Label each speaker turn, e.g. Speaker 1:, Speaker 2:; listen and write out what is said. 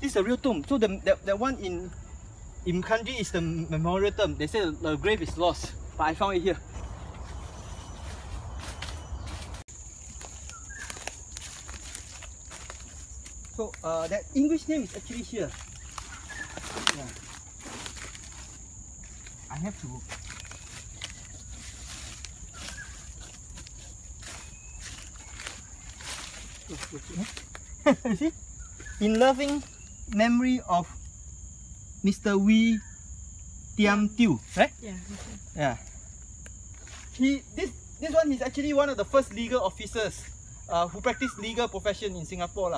Speaker 1: This is a real tomb. So the, the, the one in in Kanji is the memorial tomb. They say the grave is lost, but I found it here. So uh, that English name is actually here. Yeah. I have to see? In loving memory of Mr. Wee Theam Tew, right?
Speaker 2: Yeah.
Speaker 1: Yeah. He this this one is actually one of the first legal officers uh, who practice legal profession in Singapore lah.